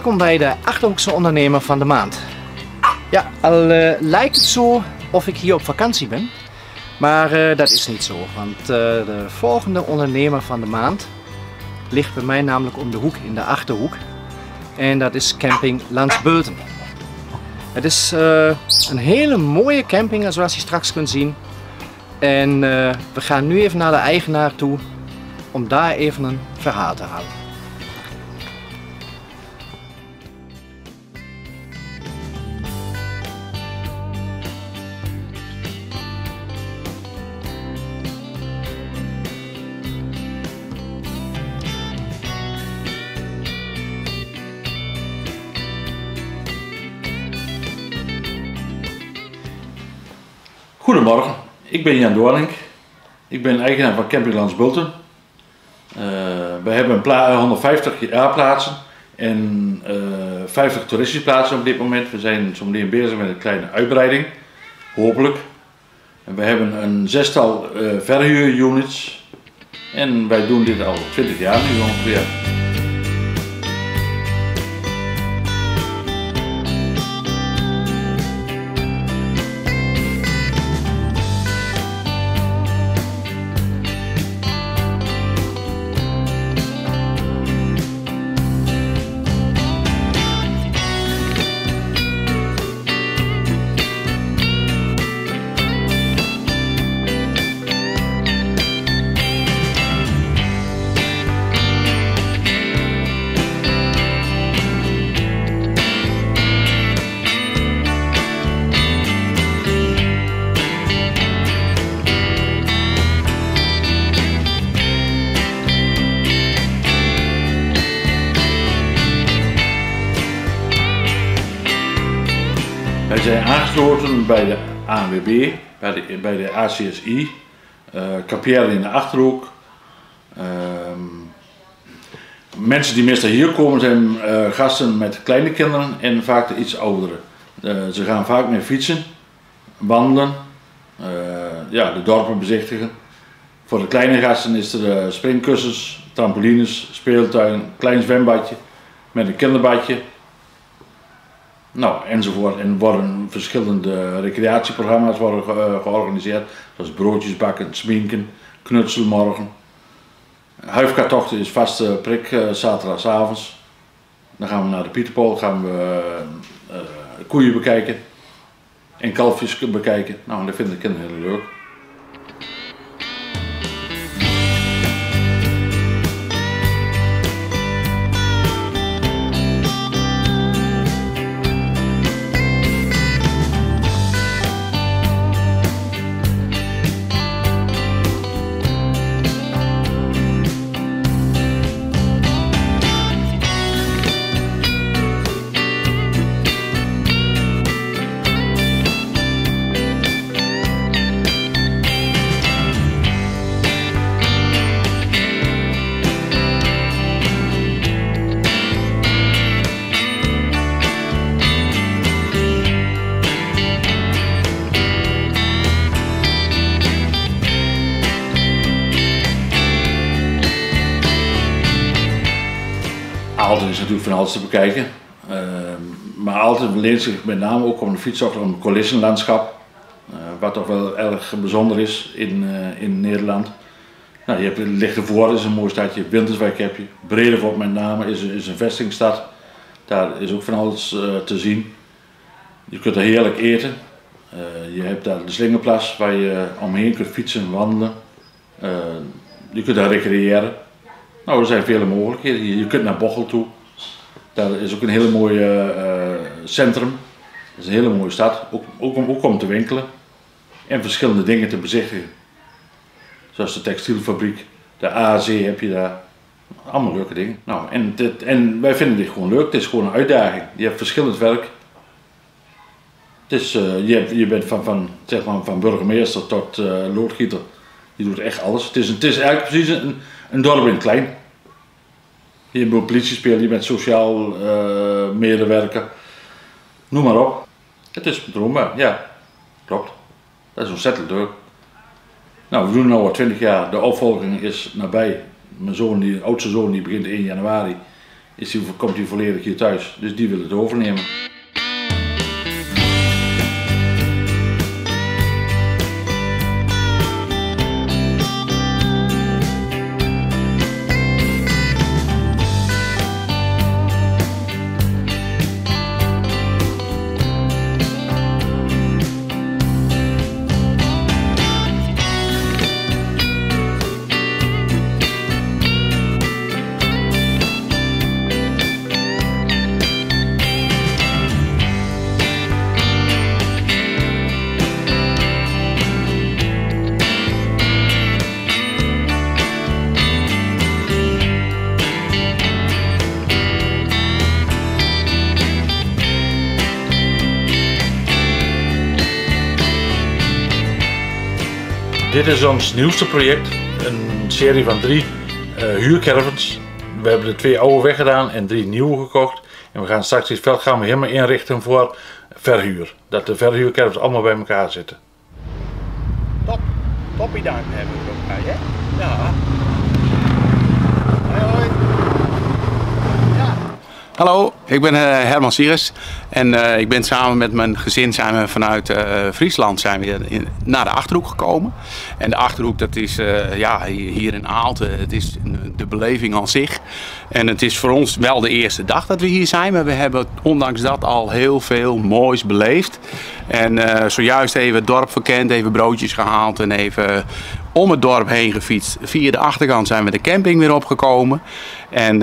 Welkom bij de Achterhoekse Ondernemer van de Maand. Ja, al eh, lijkt het zo of ik hier op vakantie ben, maar eh, dat is niet zo. Want eh, de volgende ondernemer van de maand ligt bij mij namelijk om de hoek in de Achterhoek. En dat is camping Landsbulten. Het is een hele mooie camping zoals je straks kunt zien. En we gaan nu even naar de eigenaar toe om daar even een verhaal te halen. Goedemorgen, ik ben Jan Doorlink. Ik ben eigenaar van Campinglands Bulten. Uh, we hebben 150 jaarplaatsen en uh, 50 toeristische plaatsen op dit moment. We zijn zo bezig met een kleine uitbreiding, hopelijk. En we hebben een zestal verhuurunits en wij doen dit al 20 jaar nu ongeveer. Wij zijn aangesloten bij de ANWB, bij de, bij de ACSI, uh, in de Achterhoek. Uh, mensen die meestal hier komen zijn uh, gasten met kleine kinderen en vaak de iets ouderen. Uh, ze gaan vaak meer fietsen, wandelen, ja, de dorpen bezichtigen. Voor de kleine gasten is er springkussens, trampolines, speeltuin, klein zwembadje met een kinderbadje nou, enzovoort. En worden verschillende recreatieprogramma's worden ge uh, georganiseerd. Zoals broodjes bakken, sminken, knutselmorgen. Huifkartochten is vaste prik uh, zaterdagavonds. Dan gaan we naar de Pieterpool, gaan we uh, koeien bekijken. En kalfjes bekijken. Nou, dat vinden de kinderen heel leuk. Natuurlijk van alles te bekijken. Uh, maar altijd leent zich met name ook om de fiets of een coulissenlandschap. Uh, wat toch wel erg bijzonder is in, uh, in Nederland. Nou, je hebt Lichtenvoorde is een mooi stadje, Winterswijk heb je. Bredevoort met name is, is een vestingstad. Daar is ook van alles uh, te zien. Je kunt er heerlijk eten. je hebt daar de Slingerplas waar je omheen kunt fietsen, wandelen. je kunt daar recreëren. Nou, er zijn vele mogelijkheden. Je kunt naar Bochel toe. Daar is ook een hele mooie uh, centrum. Dat is een hele mooie stad. Ook, ook, om, te winkelen. En verschillende dingen te bezichtigen. Zoals de textielfabriek, de AZ heb je daar. Allemaal leuke dingen. Nou, en, en wij vinden dit gewoon leuk. Het is gewoon een uitdaging. Je hebt verschillend werk. Het is, uh, je, je bent van, van, zeg van burgemeester tot uh, loodgieter. Je doet echt alles. Het is, het is eigenlijk precies een, een dorp in klein. Je bent politiespeel, je bent sociaal uh, medewerker. Noem maar op. Het is bedroombaar, ja. Klopt. Dat is ontzettend leuk. Nou, we doen nu al 20 jaar. De opvolging is nabij. Mijn zoon, die, oudste zoon, die begint 1 januari. is komt hij volledig hier thuis. Dus die wil het overnemen. Dit is ons nieuwste project, een serie van drie uh. We hebben de twee oude weggedaan en drie nieuwe gekocht. En we gaan straks dit veld gaan we helemaal inrichten voor verhuur. Dat de verhuurcaravans allemaal bij elkaar zitten. Top, toppie duim hebben we ook bij, hè? Ja. Hallo, ik ben uh, Herman Sieres en uh, ik ben samen met mijn gezin zijn vanuit uh, Friesland zijn we naar de Achterhoek gekomen. En de Achterhoek dat is ja, hier in Aalten, het is de beleving aan zich. En het is voor ons wel de eerste dag dat we hier zijn, maar we hebben ondanks dat al heel veel moois beleefd. En zojuist even het dorp verkend, even broodjes gehaald en even om het dorp heen gefietst. Via de achterkant zijn we de camping weer opgekomen. En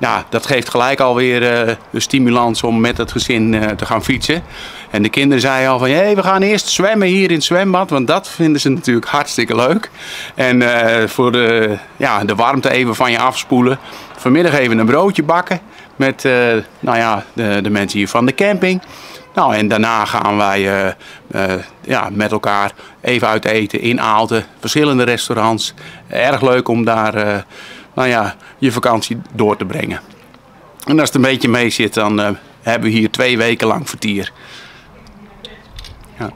nou, dat geeft gelijk alweer uh, de stimulans om met het gezin uh, te gaan fietsen. En de kinderen zeiden al van, hey, we gaan eerst zwemmen hier in het zwembad, want dat vinden ze natuurlijk hartstikke leuk. En uh, voor de, ja, de warmte even van je afspoelen. Vanmiddag even een broodje bakken met nou ja, de, de mensen hier van de camping. Nou, en daarna gaan wij ja, met elkaar even uit eten in Aalten. Verschillende restaurants. Erg leuk om daar nou ja, je vakantie door te brengen. En als het een beetje mee zit, dan uh, hebben we hier twee weken lang vertier. Ja.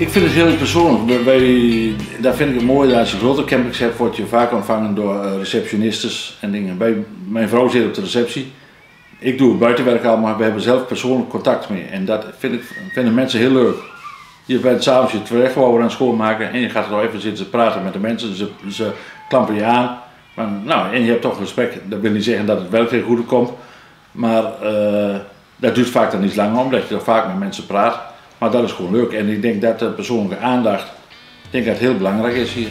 Ik vind het heel persoonlijk. Bij, daar vind ik het mooi dat als je grote campings hebt, word je vaak ontvangen door uh, receptionistes en dingen. Bij, mijn vrouw zit op de receptie. Ik doe het buitenwerk al, maar we hebben zelf persoonlijk contact mee. En dat vind ik, vinden mensen heel leuk. Je bent s'avonds je terechtwouden aan schoonmaken en je gaat er nog even zitten praten met de mensen. Ze, ze klampen je aan. Maar, nou, en je hebt toch respect. Dat wil niet zeggen dat het werk heel goed komt. Maar uh, dat duurt vaak dan niet lang omdat je toch vaak met mensen praat. Maar dat is gewoon leuk en ik denk dat de persoonlijke aandacht, ik denk dat heel belangrijk is hier.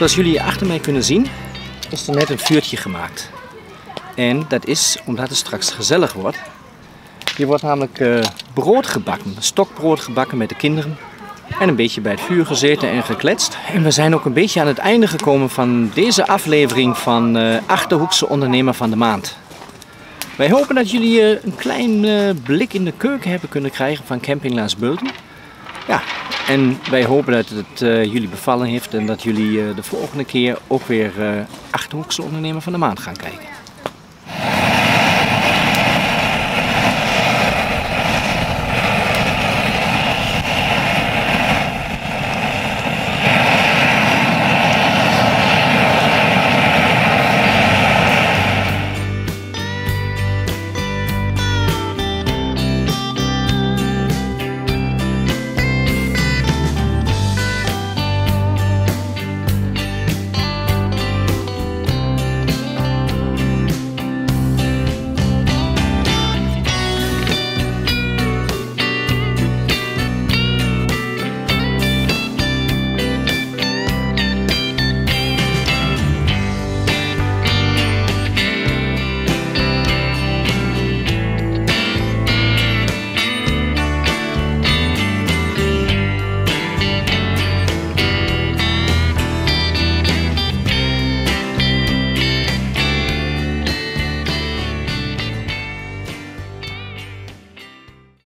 Zoals jullie achter mij kunnen zien, is er net een vuurtje gemaakt. En dat is omdat het straks gezellig wordt. Hier wordt namelijk uh, brood gebakken, stokbrood gebakken met de kinderen. En een beetje bij het vuur gezeten en gekletst. En we zijn ook een beetje aan het einde gekomen van deze aflevering van uh, Achterhoekse Ondernemer van de Maand. Wij hopen dat jullie uh, een klein blik in de keuken hebben kunnen krijgen van Camping Laas Bulten. Ja, en wij hopen dat het uh, jullie bevallen heeft en dat jullie uh, de volgende keer ook weer uh, Achterhoekse ondernemer van de maand gaan kijken.